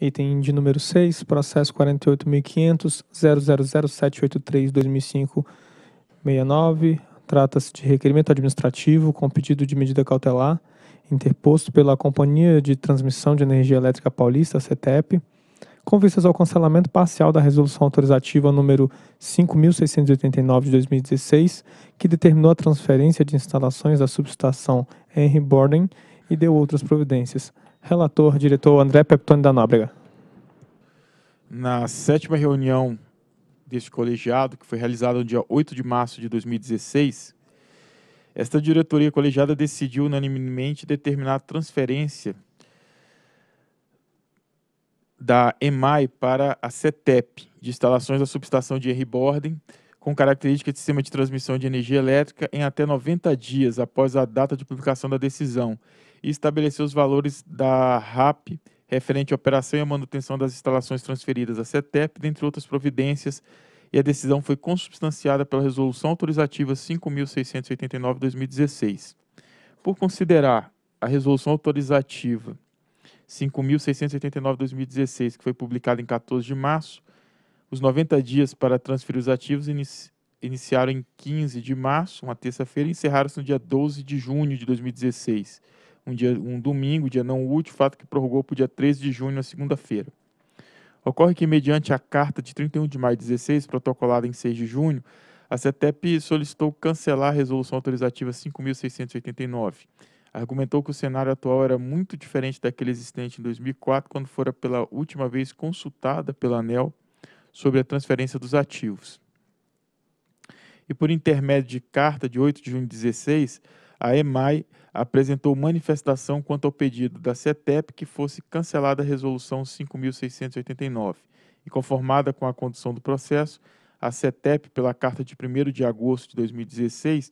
Item de número 6, processo 48.500.000783-2005-69. Trata-se de requerimento administrativo com pedido de medida cautelar interposto pela Companhia de Transmissão de Energia Elétrica Paulista, CETEP, com vistas ao cancelamento parcial da resolução autorizativa número 5.689 de 2016, que determinou a transferência de instalações da subestação Henry Borden e deu outras providências. Relator, diretor André Peptoni da Nóbrega. Na sétima reunião deste colegiado, que foi realizada no dia 8 de março de 2016, esta diretoria colegiada decidiu unanimemente determinar a transferência da EMAI para a CETEP, de instalações da subestação de Henry Borden, com característica de sistema de transmissão de energia elétrica em até 90 dias após a data de publicação da decisão, e estabelecer os valores da RAP referente à operação e à manutenção das instalações transferidas à CETEP, dentre outras providências, e a decisão foi consubstanciada pela Resolução Autorizativa 5.689-2016. Por considerar a Resolução Autorizativa 5.689-2016, que foi publicada em 14 de março, os 90 dias para transferir os ativos inici iniciaram em 15 de março, uma terça-feira, e encerraram-se no dia 12 de junho de 2016 um, dia, um domingo, dia não útil, fato que prorrogou para o dia 13 de junho, na segunda-feira. Ocorre que, mediante a carta de 31 de maio de 16, protocolada em 6 de junho, a CETEP solicitou cancelar a resolução autorizativa 5.689. Argumentou que o cenário atual era muito diferente daquele existente em 2004, quando fora pela última vez consultada pela ANEL sobre a transferência dos ativos. E por intermédio de carta de 8 de junho de 16, a EMAI apresentou manifestação quanto ao pedido da CETEP que fosse cancelada a resolução 5.689 e conformada com a condução do processo, a CETEP, pela carta de 1 de agosto de 2016,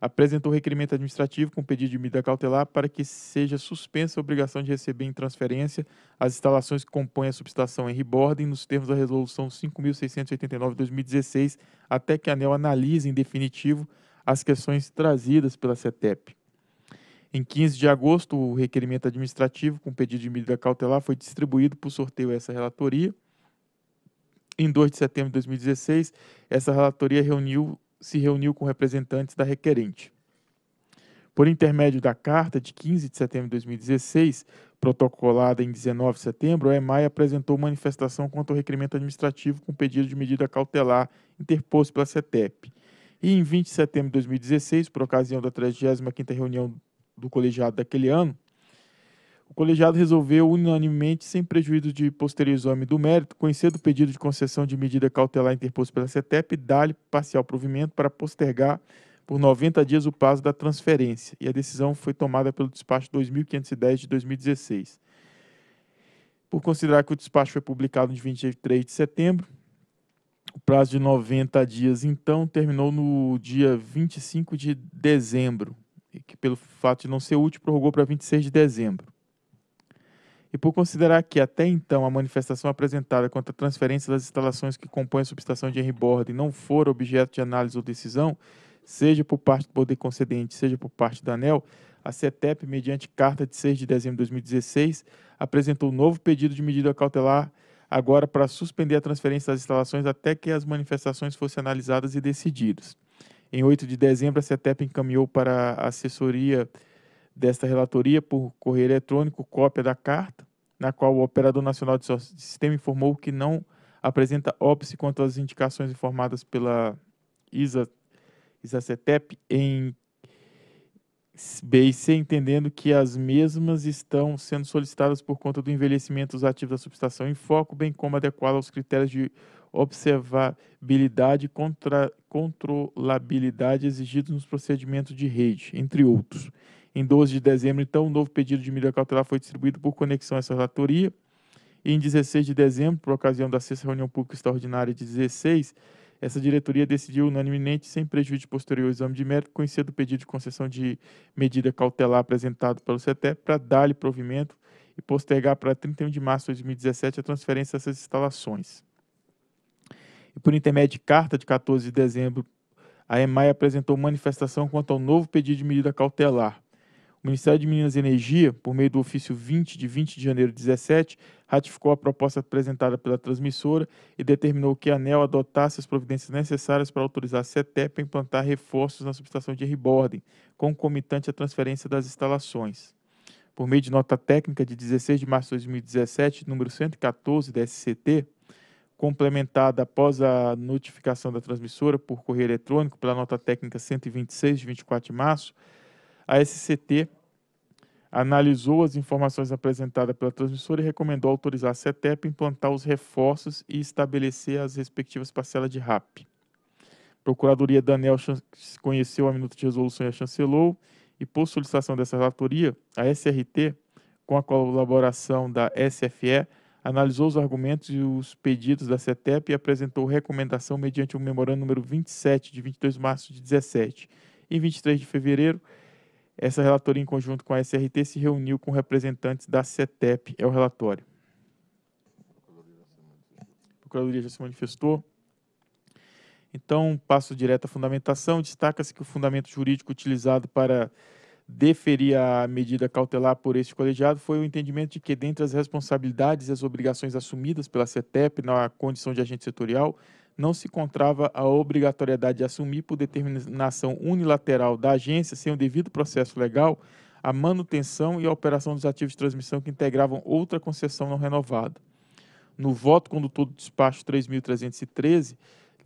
apresentou requerimento administrativo com pedido de medida cautelar para que seja suspensa a obrigação de receber em transferência as instalações que compõem a subestação Henry Borden nos termos da resolução 5.689 de 2016, até que a ANEL analise em definitivo as questões trazidas pela CETEP. Em 15 de agosto, o requerimento administrativo com pedido de medida cautelar foi distribuído por sorteio a essa relatoria. Em 2 de setembro de 2016, essa relatoria reuniu, se reuniu com representantes da requerente. Por intermédio da carta de 15 de setembro de 2016, protocolada em 19 de setembro, a EMAI apresentou manifestação contra o requerimento administrativo com pedido de medida cautelar interposto pela CETEP. E em 20 de setembro de 2016, por ocasião da 35ª reunião do colegiado daquele ano, o colegiado resolveu unanimemente, sem prejuízo de posterior exame do mérito, conhecer do pedido de concessão de medida cautelar interposto pela CETEP, dar-lhe parcial provimento para postergar por 90 dias o prazo da transferência, e a decisão foi tomada pelo despacho 2510 de 2016. Por considerar que o despacho foi publicado em 23 de setembro, prazo de 90 dias, então, terminou no dia 25 de dezembro, que pelo fato de não ser útil prorrogou para 26 de dezembro. E por considerar que até então a manifestação apresentada contra a transferência das instalações que compõem a subestação de Henry Borden não for objeto de análise ou decisão, seja por parte do poder concedente, seja por parte da ANEL, a CETEP, mediante carta de 6 de dezembro de 2016, apresentou um novo pedido de medida cautelar agora para suspender a transferência das instalações até que as manifestações fossem analisadas e decididas. Em 8 de dezembro, a CETEP encaminhou para a assessoria desta relatoria por correio eletrônico cópia da carta, na qual o Operador Nacional de Sistema informou que não apresenta óbice quanto às indicações informadas pela ISA, ISA CETEP em B e C, entendendo que as mesmas estão sendo solicitadas por conta do envelhecimento dos ativos da subestação em foco, bem como adequá-la aos critérios de observabilidade e controlabilidade exigidos nos procedimentos de rede, entre outros. Em 12 de dezembro, então, um novo pedido de medida cautelar foi distribuído por conexão a essa relatoria. E em 16 de dezembro, por ocasião da sexta reunião pública extraordinária de 16, essa diretoria decidiu unanimemente, sem prejuízo de posterior exame de mérito, conhecer do pedido de concessão de medida cautelar apresentado pelo CETEP para dar-lhe provimento e postergar para 31 de março de 2017 a transferência dessas instalações. E por intermédio de carta de 14 de dezembro, a EMAI apresentou manifestação quanto ao novo pedido de medida cautelar. O Ministério de Minas e Energia, por meio do ofício 20 de 20 de janeiro de 17, ratificou a proposta apresentada pela transmissora e determinou que a ANEL adotasse as providências necessárias para autorizar a CETEP a implantar reforços na subestação de rebording, concomitante à transferência das instalações. Por meio de nota técnica de 16 de março de 2017, número 114 da SCT, complementada após a notificação da transmissora por correio eletrônico pela nota técnica 126 de 24 de março, a SCT analisou as informações apresentadas pela transmissora e recomendou autorizar a CETEP implantar os reforços e estabelecer as respectivas parcelas de RAP. A Procuradoria Daniel conheceu a minuta de resolução e a chancelou, e por solicitação dessa relatoria, a SRT, com a colaboração da SFE, analisou os argumentos e os pedidos da CETEP e apresentou recomendação mediante o memorando número 27, de 22 de março de 17. Em 23 de fevereiro, essa relatoria, em conjunto com a SRT, se reuniu com representantes da CETEP. É o relatório. A Procuradoria já se manifestou. Então, passo direto à fundamentação. Destaca-se que o fundamento jurídico utilizado para deferir a medida cautelar por este colegiado foi o entendimento de que, dentre as responsabilidades e as obrigações assumidas pela CETEP na condição de agente setorial, não se encontrava a obrigatoriedade de assumir, por determinação unilateral da agência, sem o devido processo legal, a manutenção e a operação dos ativos de transmissão que integravam outra concessão não renovada. No voto condutor do despacho 3.313,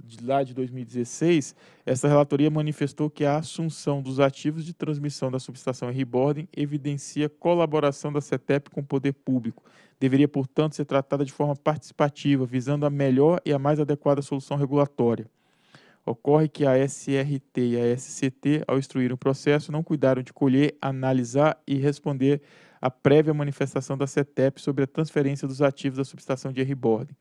de lá de 2016, essa relatoria manifestou que a assunção dos ativos de transmissão da subestação Reboarding evidencia colaboração da CETEP com o poder público. Deveria, portanto, ser tratada de forma participativa, visando a melhor e a mais adequada solução regulatória. Ocorre que a SRT e a SCT, ao instruir o processo, não cuidaram de colher, analisar e responder à prévia manifestação da CETEP sobre a transferência dos ativos da subestação de Reboarding.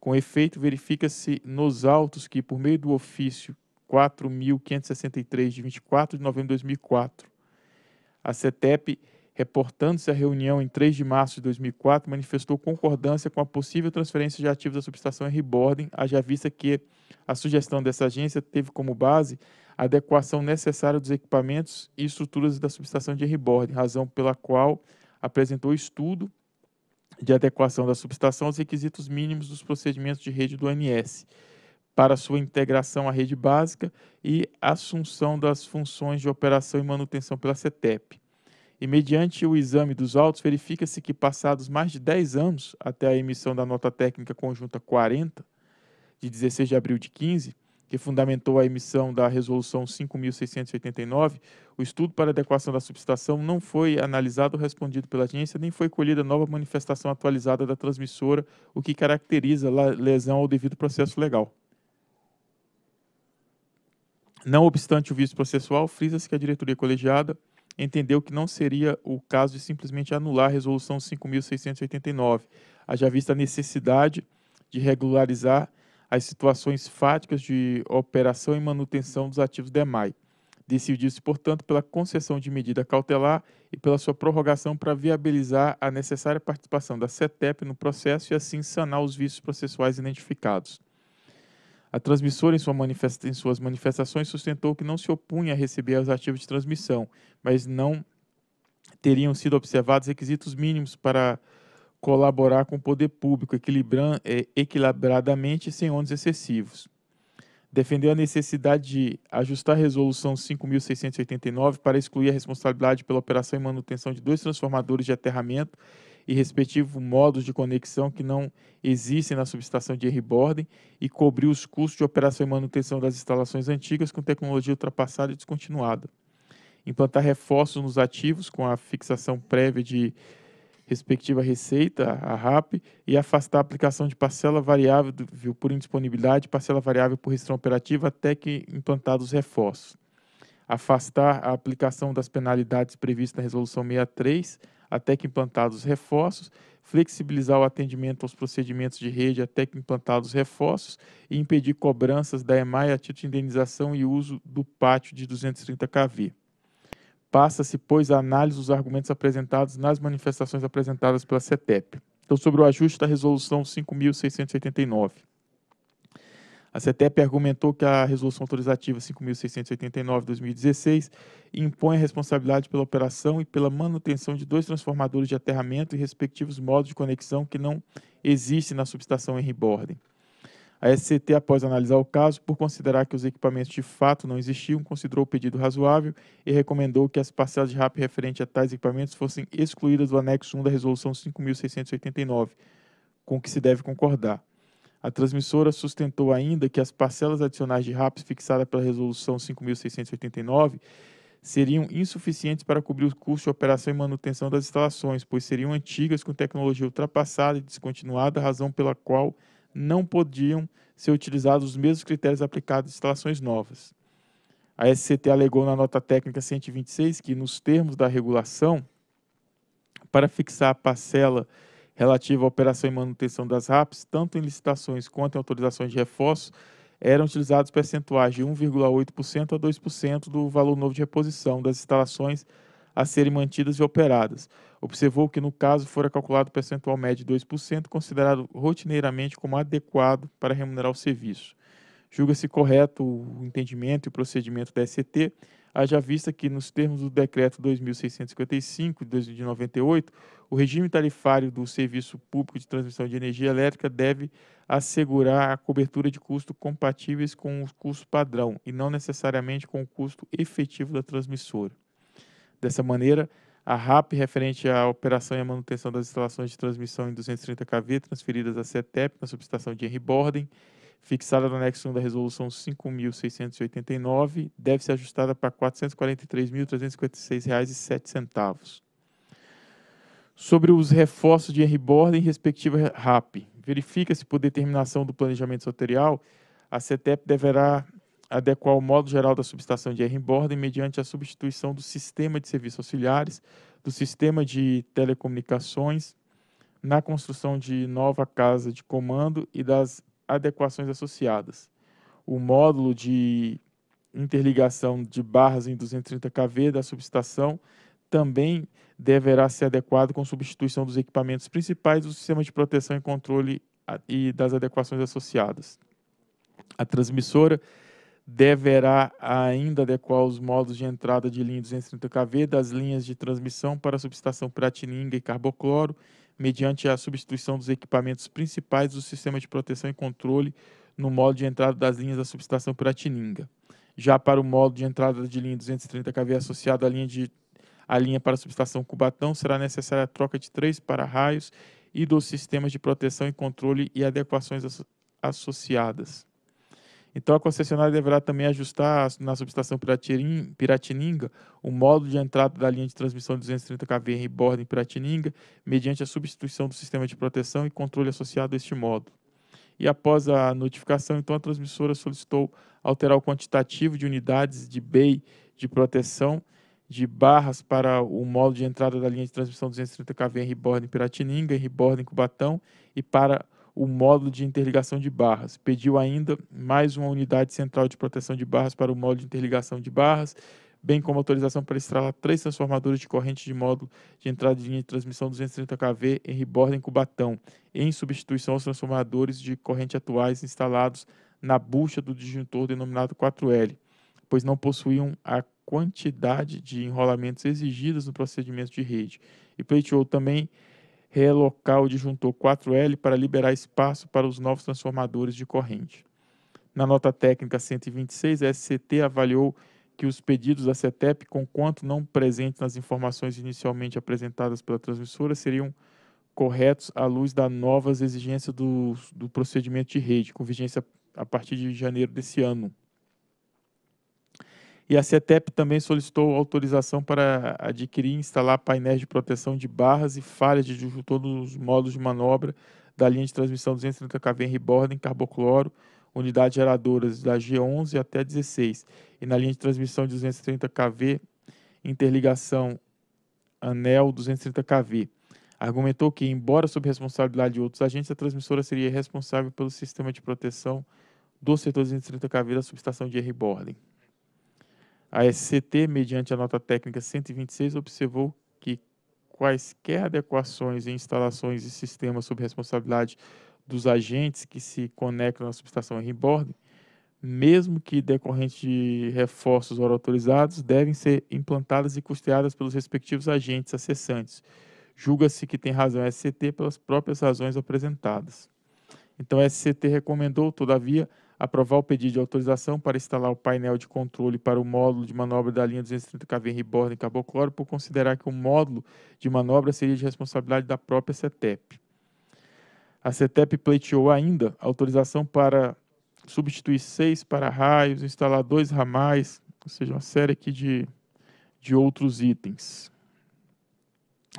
Com efeito, verifica-se nos autos que, por meio do ofício 4.563, de 24 de novembro de 2004, a CETEP, reportando-se à reunião em 3 de março de 2004, manifestou concordância com a possível transferência de ativos da subestação em Reboarding, haja vista que a sugestão dessa agência teve como base a adequação necessária dos equipamentos e estruturas da subestação de Reboarding, razão pela qual apresentou estudo de adequação da subestação aos requisitos mínimos dos procedimentos de rede do ANS, para sua integração à rede básica e assunção das funções de operação e manutenção pela CETEP. E mediante o exame dos autos, verifica-se que, passados mais de 10 anos até a emissão da nota técnica conjunta 40, de 16 de abril de 15, que fundamentou a emissão da Resolução 5.689, o estudo para adequação da subestação não foi analisado ou respondido pela agência, nem foi colhida nova manifestação atualizada da transmissora, o que caracteriza lesão ao devido processo legal. Não obstante o vício processual, frisa-se que a diretoria colegiada entendeu que não seria o caso de simplesmente anular a Resolução 5.689, haja vista a necessidade de regularizar as situações fáticas de operação e manutenção dos ativos DEMAI. Decidiu-se, portanto, pela concessão de medida cautelar e pela sua prorrogação para viabilizar a necessária participação da CETEP no processo e assim sanar os vícios processuais identificados. A transmissora, em, sua em, suas manifestações, sustentou que não se opunha a receber os ativos de transmissão, mas não teriam sido observados requisitos mínimos para colaborar com o poder público é, equilibradamente sem ônus excessivos. Defendeu a necessidade de ajustar a Resolução 5.689 para excluir a responsabilidade pela operação e manutenção de dois transformadores de aterramento e respectivos modos de conexão que não existem na subestação de Reboarding e cobrir os custos de operação e manutenção das instalações antigas com tecnologia ultrapassada e descontinuada. Implantar reforços nos ativos com a fixação prévia de respectiva receita, a RAP, e afastar a aplicação de parcela variável por indisponibilidade, parcela variável por restrição operativa, até que implantados reforços. Afastar a aplicação das penalidades previstas na Resolução 63, até que implantados reforços, flexibilizar o atendimento aos procedimentos de rede até que implantados reforços e impedir cobranças da EMAI a título de indenização e uso do pátio de 230 kV. Passa-se, pois, a análise dos argumentos apresentados nas manifestações apresentadas pela CETEP. Então, sobre o ajuste da Resolução 5.689. A CETEP argumentou que a resolução autorizativa 5.689 de 2016 impõe a responsabilidade pela operação e pela manutenção de dois transformadores de aterramento e respectivos modos de conexão que não existem na subestação Henry Borden. A SCT, após analisar o caso, por considerar que os equipamentos de fato não existiam, considerou o pedido razoável e recomendou que as parcelas de RAP referentes a tais equipamentos fossem excluídas do anexo 1 da Resolução 5.689, com que se deve concordar. A transmissora sustentou ainda que as parcelas adicionais de RAPs fixadas pela Resolução 5.689 seriam insuficientes para cobrir o custo de operação e manutenção das instalações, pois seriam antigas com tecnologia ultrapassada e descontinuada, razão pela qual não podiam ser utilizados os mesmos critérios aplicados em instalações novas. A SCT alegou na nota técnica 126 que, nos termos da regulação, para fixar a parcela relativa à operação e manutenção das RAPs, tanto em licitações quanto em autorizações de reforço, eram utilizados percentuais de 1,8% a 2% do valor novo de reposição das instalações a serem mantidas e operadas. Observou que, no caso, fora calculado o percentual médio de 2%, considerado rotineiramente como adequado para remunerar o serviço. Julga-se correto o entendimento e o procedimento da SCT, haja vista que, nos termos do Decreto 2655 de 98, o regime tarifário do Serviço Público de Transmissão de Energia Elétrica deve assegurar a cobertura de custos compatíveis com o custo padrão e não necessariamente com o custo efetivo da transmissora. Dessa maneira, a RAP referente à operação e à manutenção das instalações de transmissão em 230 kV transferidas à CETEP na subestação de Henry Borden fixada no anexo 1 da Resolução 5.689, deve ser ajustada para R$ 443.356,07. Sobre os reforços de Henry Borden respectiva RAP, verifica-se por determinação do planejamento setorial, a CETEP deverá adequar o modo geral da subestação de Borden mediante a substituição do sistema de serviços auxiliares, do sistema de telecomunicações, na construção de nova casa de comando e das adequações associadas. O módulo de interligação de barras em 230 kV da subestação também deverá ser adequado com substituição dos equipamentos principais do sistema de proteção e controle e das adequações associadas. A transmissora deverá ainda adequar os modos de entrada de linha 230 kV das linhas de transmissão para a subestação Piratininga e Carbocloro mediante a substituição dos equipamentos principais do sistema de proteção e controle no modo de entrada das linhas da subestação Piratininga. Já para o modo de entrada de linha 230 kV associado à linha, de, à linha para a subestação Cubatão, será necessária a troca de três para-raios e dos sistemas de proteção e controle e adequações associadas. Então, a concessionária deverá também ajustar na subestação Piratininga o modo de entrada da linha de transmissão de 230 kV em borda em Piratininga, mediante a substituição do sistema de proteção e controle associado a este modo. E após a notificação, então, a transmissora solicitou alterar o quantitativo de unidades de BEI de proteção de barras para o modo de entrada da linha de transmissão 230 kV em Riborda em Piratininga, em Riborda em Cubatão e para o módulo de interligação de barras. Pediu ainda mais uma unidade central de proteção de barras para o módulo de interligação de barras, bem como autorização para instalar três transformadores de corrente de módulo de entrada de linha de transmissão 230 kV em Riborda em Cubatão, em substituição aos transformadores de corrente atuais instalados na bucha do disjuntor denominado 4L, pois não possuíam a quantidade de enrolamentos exigidas no procedimento de rede. E pleiteou também realocar o disjuntor 4L para liberar espaço para os novos transformadores de corrente. Na nota técnica 126, a SCT avaliou que os pedidos da CETEP, conquanto não presentes nas informações inicialmente apresentadas pela transmissora, seriam corretos à luz das novas exigências do, do procedimento de rede, com vigência a partir de janeiro desse ano. E a CETEP também solicitou autorização para adquirir e instalar painéis de proteção de barras e falhas de disjuntor nos modos de manobra da linha de transmissão 230 kV em reborda em carbocloro, unidades geradoras da G11 até 16, e na linha de transmissão de 230 kV, interligação anel 230 kV. Argumentou que, embora sob responsabilidade de outros agentes, a transmissora seria responsável pelo sistema de proteção do setor 230 kV da subestação de R-Borden. A SCT, mediante a nota técnica 126, observou que, quaisquer adequações em instalações e sistemas sob responsabilidade dos agentes que se conectam na subestação reborn, mesmo que decorrentes de reforços ora autorizados, devem ser implantadas e custeadas pelos respectivos agentes acessantes. Julga-se que tem razão a SCT pelas próprias razões apresentadas. Então, a SCT recomendou, todavia, aprovar o pedido de autorização para instalar o painel de controle para o módulo de manobra da linha 230 kV Reborn em Cabocloro, por considerar que o módulo de manobra seria de responsabilidade da própria CETEP. A CETEP pleiteou ainda autorização para substituir seis para-raios, instalar dois ramais, ou seja, uma série aqui de, de outros itens.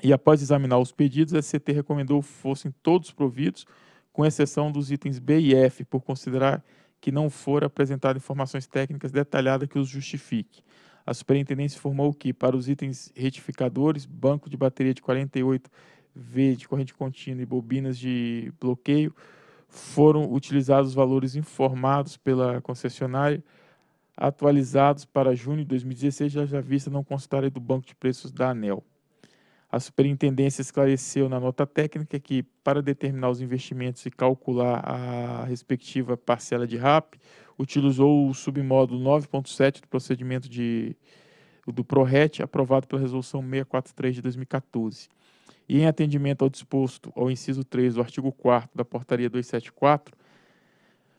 E após examinar os pedidos, a CT recomendou fossem todos providos, com exceção dos itens B e F, por considerar que não foram apresentadas informações técnicas detalhadas que os justifique. A superintendência informou que, para os itens retificadores, banco de bateria de 48 V de corrente contínua e bobinas de bloqueio, foram utilizados os valores informados pela concessionária, atualizados para junho de 2016, já já vista não constar do banco de preços da ANEL. A superintendência esclareceu na nota técnica que, para determinar os investimentos e calcular a respectiva parcela de RAP, utilizou o submódulo 9.7 do procedimento de, do PRORET, aprovado pela Resolução 643 de 2014 e em atendimento ao disposto ao inciso 3 do artigo 4 da Portaria 274,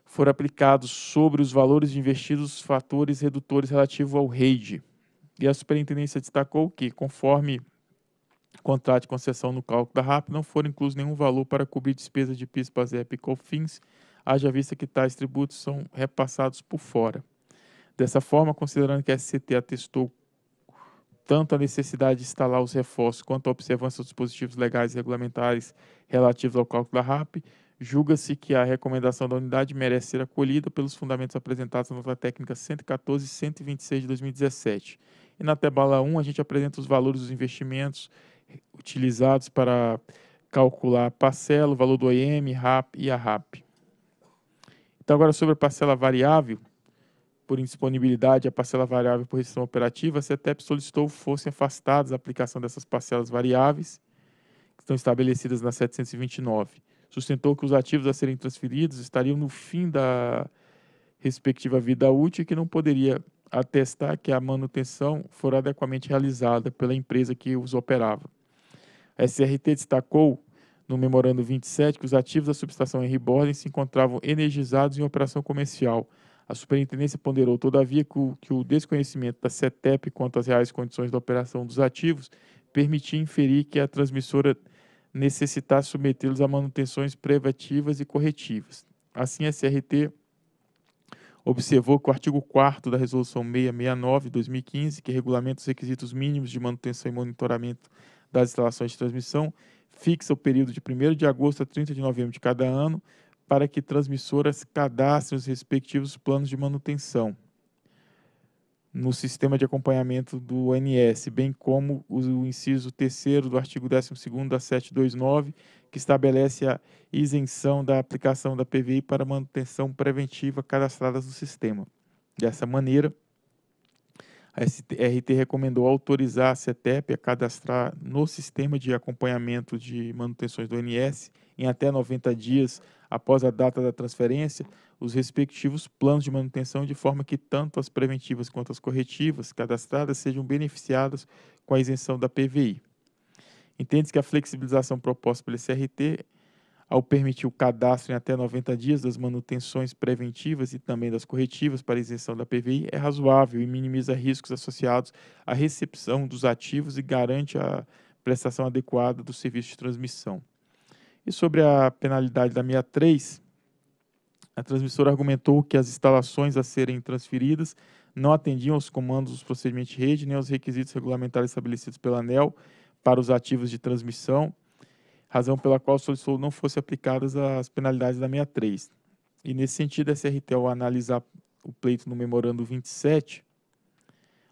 foram aplicados sobre os valores investidos os fatores redutores relativos ao REID. E a superintendência destacou que, conforme contrato de concessão no cálculo da RAP, não foram inclusos nenhum valor para cobrir despesas de PIS, PASEP e COFINS, haja vista que tais tributos são repassados por fora. Dessa forma, considerando que a SCT atestou tanto a necessidade de instalar os reforços quanto a observância dos dispositivos legais e regulamentares relativos ao cálculo da RAP, julga-se que a recomendação da unidade merece ser acolhida pelos fundamentos apresentados na nota técnica 114 e 126 de 2017. E na tabela 1 a gente apresenta os valores dos investimentos utilizados para calcular a parcela, o valor do OEM, RAP e a RAP. Então agora sobre a parcela variável, por indisponibilidade a parcela variável por restrição operativa, a CETEP solicitou fossem afastadas a aplicação dessas parcelas variáveis, que estão estabelecidas na 729. Sustentou que os ativos a serem transferidos estariam no fim da respectiva vida útil e que não poderia atestar que a manutenção for adequadamente realizada pela empresa que os operava. A SRT destacou no memorando 27 que os ativos da subestação Henry Borden se encontravam energizados em operação comercial, a superintendência ponderou, todavia, que o, que o desconhecimento da CETEP quanto às reais condições da operação dos ativos permitia inferir que a transmissora necessitasse submetê-los a manutenções preventivas e corretivas. Assim, a CRT observou que o artigo 4 da Resolução 669 de 2015, que regulamenta os requisitos mínimos de manutenção e monitoramento das instalações de transmissão, fixa o período de 1 de agosto a 30 de novembro de cada ano, para que transmissoras cadastrem os respectivos planos de manutenção no sistema de acompanhamento do ONS, bem como o inciso 3 do artigo 12 da 729, que estabelece a isenção da aplicação da PVI para manutenção preventiva cadastradas no sistema. Dessa maneira, a RT recomendou autorizar a CETEP a cadastrar no sistema de acompanhamento de manutenções do ONS em até 90 dias após a data da transferência, os respectivos planos de manutenção, de forma que tanto as preventivas quanto as corretivas cadastradas sejam beneficiadas com a isenção da PVI. Entende-se que a flexibilização proposta pelo SRT, ao permitir o cadastro em até 90 dias das manutenções preventivas e também das corretivas para isenção da PVI, é razoável e minimiza riscos associados à recepção dos ativos e garante a prestação adequada do serviço de transmissão. E sobre a penalidade da 63, a transmissora argumentou que as instalações a serem transferidas não atendiam aos comandos dos procedimentos de rede nem aos requisitos regulamentares estabelecidos pela ANEL para os ativos de transmissão, razão pela qual solicitou não fossem aplicadas as penalidades da 63. E nesse sentido, a SRT, ao analisar o pleito no memorando 27,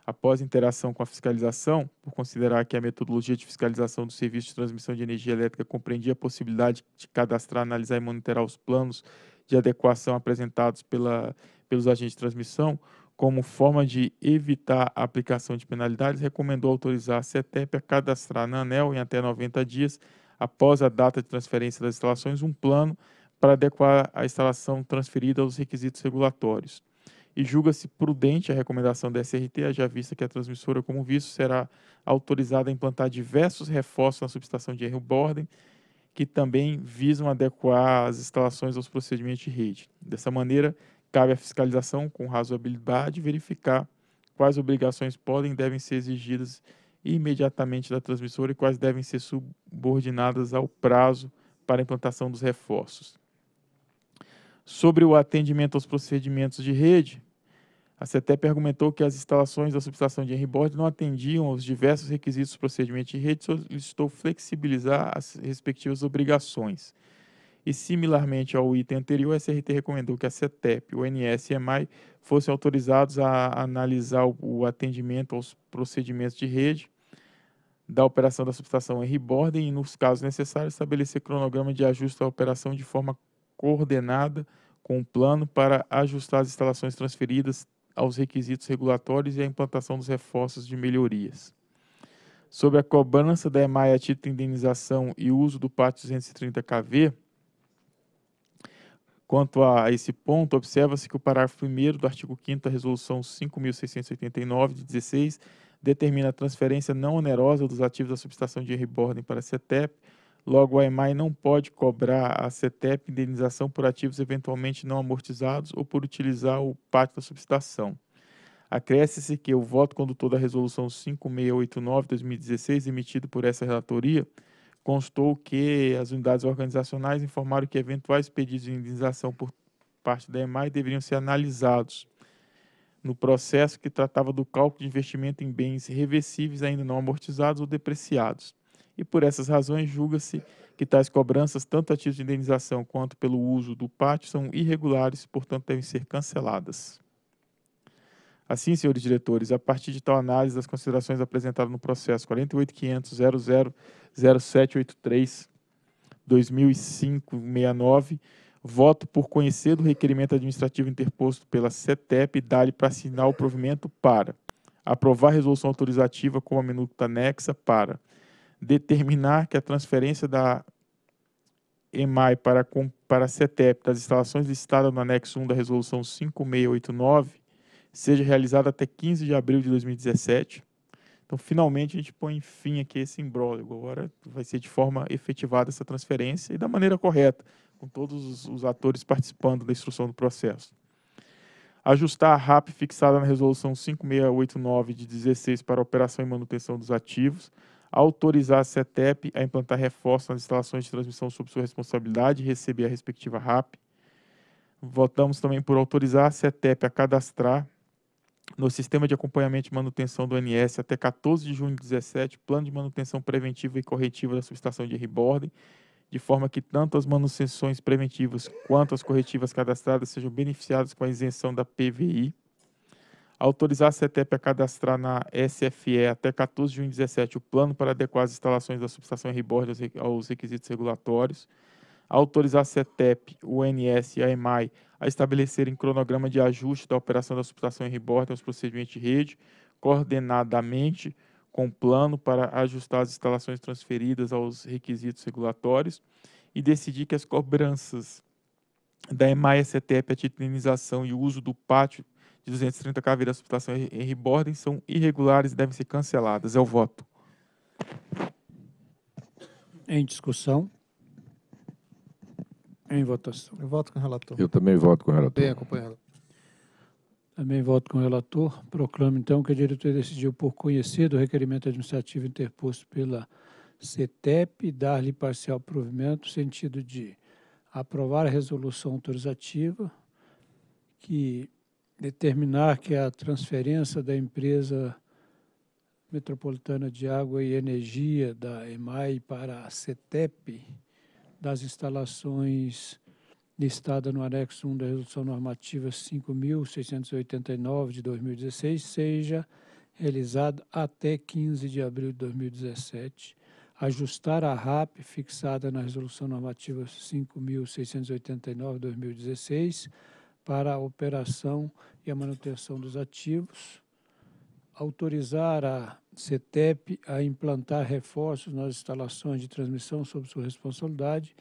após interação com a fiscalização, por considerar que a metodologia de fiscalização do serviço de transmissão de energia elétrica compreendia a possibilidade de cadastrar, analisar e monitorar os planos de adequação apresentados pela, pelos agentes de transmissão, como forma de evitar a aplicação de penalidades, recomendou autorizar a CETEP a cadastrar na ANEL em até 90 dias após a data de transferência das instalações um plano para adequar a instalação transferida aos requisitos regulatórios. E julga-se prudente a recomendação da SRT, haja vista que a transmissora, como visto, será autorizada a implantar diversos reforços na subestação de erro Borden, que também visam adequar as instalações aos procedimentos de rede. Dessa maneira, Cabe à fiscalização, com razoabilidade, verificar quais obrigações podem e devem ser exigidas imediatamente da transmissora e quais devem ser subordinadas ao prazo para a implantação dos reforços. Sobre o atendimento aos procedimentos de rede, a CETEP argumentou que as instalações da subestação de Henry não atendiam aos diversos requisitos do procedimento de rede e solicitou flexibilizar as respectivas obrigações. E, similarmente ao item anterior, a SRT recomendou que a CETEP, o NS e a EMAI fossem autorizados a analisar o atendimento aos procedimentos de rede da operação da subestação em Borden e, nos casos necessários, estabelecer cronograma de ajuste da operação de forma coordenada com um plano para ajustar as instalações transferidas aos requisitos regulatórios e a implantação dos reforços de melhorias. Sobre a cobrança da EMAI a título de indenização e uso do pátio 230 kV, Quanto a esse ponto, observa-se que o parágrafo 1 do artigo 5 da Resolução 5.689, de 16, determina a transferência não onerosa dos ativos da subestação de rebordem para a CETEP. Logo, a EMAI não pode cobrar a CETEP indenização por ativos eventualmente não amortizados ou por utilizar o pátio da subestação. Acresce-se que o voto condutor da Resolução 5689-2016, emitido por essa relatoria, constou que as unidades organizacionais informaram que eventuais pedidos de indenização por parte da EMAI deveriam ser analisados no processo que tratava do cálculo de investimento em bens reversíveis ainda não amortizados ou depreciados. E por essas razões julga-se que tais cobranças, tanto a título de indenização quanto pelo uso do pátio, são irregulares, portanto devem ser canceladas. Assim, senhores diretores, a partir de tal análise das considerações apresentadas no processo 48500000783 2005-69, voto por conhecer do requerimento administrativo interposto pela CETEP e dar-lhe para assinar o provimento para aprovar a resolução autorizativa com a minuta anexa para determinar que a transferência da EMAI para, para a CETEP das instalações listadas no anexo 1 da resolução 5689 seja realizada até 15 de abril de 2017. Então, finalmente, a gente põe fim aqui a esse imbróglio. Agora vai ser de forma efetivada essa transferência e da maneira correta, com todos os atores participando da instrução do processo. Ajustar a RAP fixada na Resolução 5689 de 16 para operação e manutenção dos ativos. Autorizar a CETEP a implantar reforços nas instalações de transmissão sob sua responsabilidade e receber a respectiva RAP. Votamos também por autorizar a CETEP a cadastrar no sistema de acompanhamento e manutenção do NS até 14 de junho de 2017, plano de manutenção preventiva e corretiva da subestação de rebordem, de forma que tanto as manutenções preventivas quanto as corretivas cadastradas sejam beneficiadas com a isenção da PVI. Autorizar a CETEP a cadastrar na SFE até 14 de junho de 2017 o plano para adequar as instalações da subestação reborde aos requisitos regulatórios autorizar a CETEP, o ONS e a EMAI a estabelecerem cronograma de ajuste da operação da subestação em rebordo aos procedimentos de rede, coordenadamente com plano para ajustar as instalações transferidas aos requisitos regulatórios e decidir que as cobranças da EMAI e CETEP a titulinização e uso do pátio de 230 kV da subestação em rebordem são irregulares e devem ser canceladas. É o voto. Em discussão. Em votação. Eu voto com o relator. Eu também voto com o relator. Bem acompanhado. Também voto com o relator. Proclamo, então, que a diretoria decidiu, por conhecer do requerimento administrativo interposto pela CETEP, dar-lhe parcial provimento, no sentido de aprovar a resolução autorizativa, que determinar que a transferência da empresa metropolitana de água e energia da EMAI para a CETEP das instalações listada no anexo 1 da Resolução Normativa 5.689 de 2016 seja realizado até 15 de abril de 2017, ajustar a RAP fixada na Resolução Normativa 5.689 de 2016 para a operação e a manutenção dos ativos, autorizar a CETEP a implantar reforços nas instalações de transmissão sob sua responsabilidade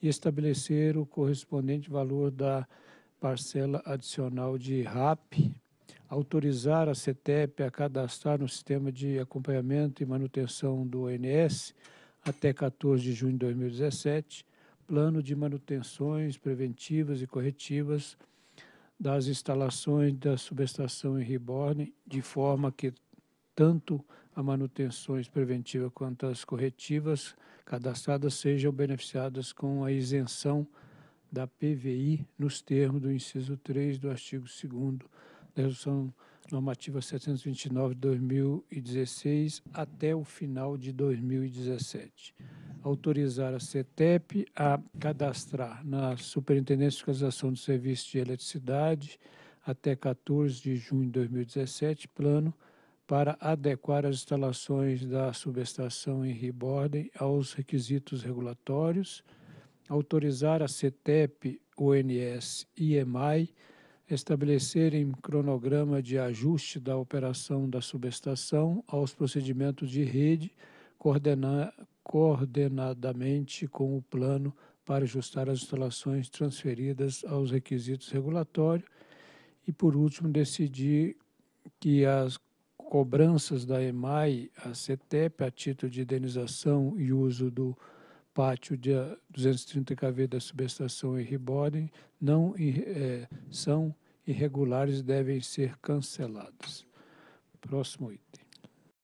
e estabelecer o correspondente valor da parcela adicional de RAP, autorizar a CETEP a cadastrar no sistema de acompanhamento e manutenção do ONS até 14 de junho de 2017, plano de manutenções preventivas e corretivas das instalações da subestação em Reborn, de forma que tanto a manutenções preventiva quanto as corretivas cadastradas sejam beneficiadas com a isenção da PVI nos termos do inciso 3 do artigo 2 da Resolução Normativa 729 de 2016 até o final de 2017 autorizar a CETEP a cadastrar na Superintendência de Fiscalização do Serviço de Eletricidade até 14 de junho de 2017, plano para adequar as instalações da subestação em Riborden aos requisitos regulatórios, autorizar a CETEP, ONS e EMAI estabelecerem cronograma de ajuste da operação da subestação aos procedimentos de rede, coordenadamente com o plano para ajustar as instalações transferidas aos requisitos regulatórios e, por último, decidir que as cobranças da EMAI, a CETEP, a título de indenização e uso do pátio de 230 kV da subestação em Ribodem não é, são irregulares e devem ser canceladas. Próximo item.